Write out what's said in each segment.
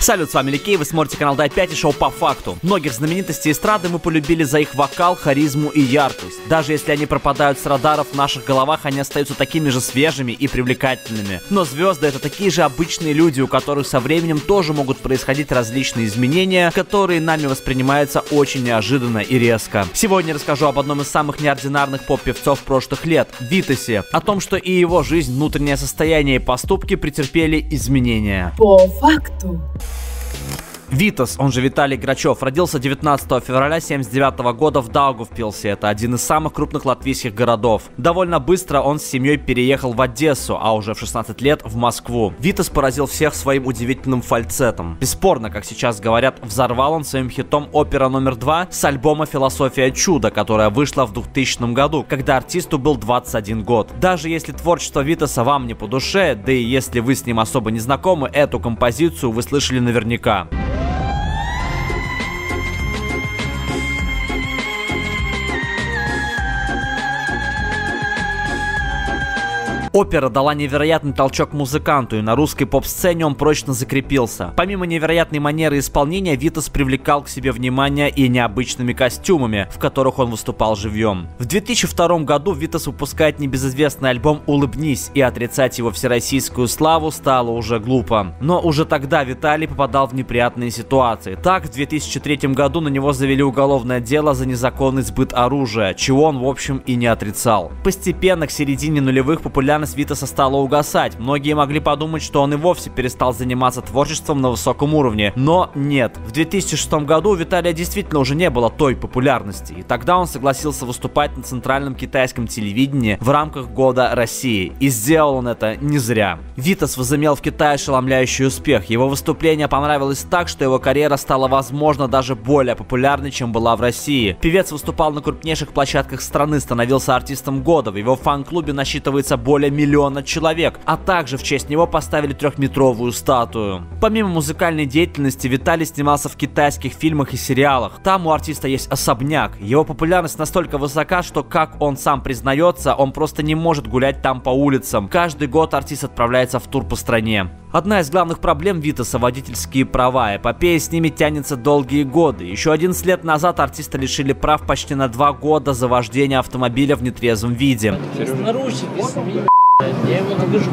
Салют, с вами Ликей, вы смотрите канал Дай 5 и шоу по факту. Многих знаменитостей эстрады мы полюбили за их вокал, харизму и яркость. Даже если они пропадают с радаров, в наших головах они остаются такими же свежими и привлекательными. Но звезды это такие же обычные люди, у которых со временем тоже могут происходить различные изменения, которые нами воспринимаются очень неожиданно и резко. Сегодня расскажу об одном из самых неординарных поп-певцов прошлых лет, Витасе, о том, что и его жизнь, внутреннее состояние и поступки претерпели изменения. По факту. Витас, он же Виталий Грачев, родился 19 февраля 1979 года в Даугавпилсе. Это один из самых крупных латвийских городов. Довольно быстро он с семьей переехал в Одессу, а уже в 16 лет в Москву. Витас поразил всех своим удивительным фальцетом. Бесспорно, как сейчас говорят, взорвал он своим хитом опера номер два с альбома «Философия чуда», которая вышла в 2000 году, когда артисту был 21 год. Даже если творчество Витаса вам не по душе, да и если вы с ним особо не знакомы, эту композицию вы слышали наверняка. Опера дала невероятный толчок музыканту, и на русской поп-сцене он прочно закрепился. Помимо невероятной манеры исполнения, Витас привлекал к себе внимание и необычными костюмами, в которых он выступал живьем. В 2002 году Витас выпускает небезызвестный альбом «Улыбнись», и отрицать его всероссийскую славу стало уже глупо. Но уже тогда Виталий попадал в неприятные ситуации. Так, в 2003 году на него завели уголовное дело за незаконный сбыт оружия, чего он, в общем, и не отрицал. Постепенно, к середине нулевых, популярность популярность Витаса стала угасать. Многие могли подумать, что он и вовсе перестал заниматься творчеством на высоком уровне. Но нет. В 2006 году у Виталия действительно уже не было той популярности. И тогда он согласился выступать на центральном китайском телевидении в рамках Года России. И сделал он это не зря. Витас возымел в Китае ошеломляющий успех. Его выступление понравилось так, что его карьера стала, возможно, даже более популярной, чем была в России. Певец выступал на крупнейших площадках страны, становился артистом года. В его фан-клубе насчитывается более миллиона человек, а также в честь него поставили трехметровую статую. Помимо музыкальной деятельности, Виталий снимался в китайских фильмах и сериалах. Там у артиста есть особняк. Его популярность настолько высока, что, как он сам признается, он просто не может гулять там по улицам. Каждый год артист отправляется в тур по стране. Одна из главных проблем Витаса – водительские права. Эпопея с ними тянется долгие годы. Еще 11 лет назад артиста лишили прав почти на два года за вождение автомобиля в нетрезвом виде. Наручники, я его нагружу,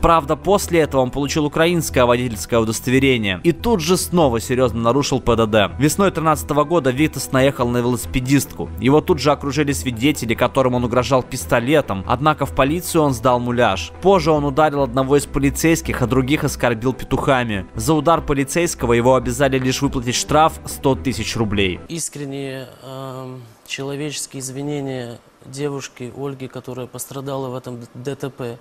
Правда, после этого он получил украинское водительское удостоверение и тут же снова серьезно нарушил ПДД. Весной 13 года Витас наехал на велосипедистку. Его тут же окружили свидетели, которым он угрожал пистолетом, однако в полицию он сдал муляж. Позже он ударил одного из полицейских, а других оскорбил петухами. За удар полицейского его обязали лишь выплатить штраф 100 тысяч рублей. Искренние э, человеческие извинения девушки Ольги, которая пострадала в этом ДТП.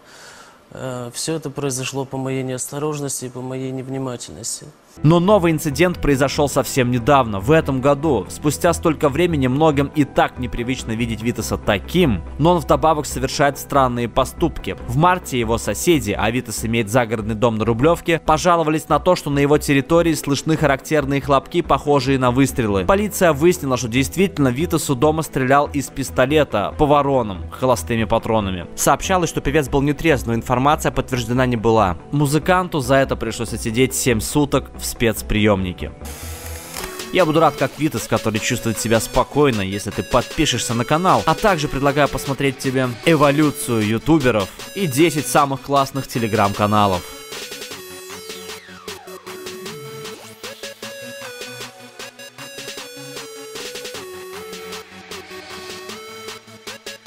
Э, Все это произошло по моей неосторожности и по моей невнимательности. Но новый инцидент произошел совсем недавно, в этом году. Спустя столько времени многим и так непривычно видеть Витаса таким, но он вдобавок совершает странные поступки. В марте его соседи, а Витас имеет загородный дом на Рублевке, пожаловались на то, что на его территории слышны характерные хлопки, похожие на выстрелы. Полиция выяснила, что действительно Витасу дома стрелял из пистолета по воронам, холостыми патронами. Сообщалось, что певец был нетрезв, но информация подтверждена не была. Музыканту за это пришлось отсидеть 7 суток в спецприемнике. Я буду рад как Витас, который чувствует себя спокойно, если ты подпишешься на канал, а также предлагаю посмотреть тебе эволюцию ютуберов и 10 самых классных телеграм-каналов.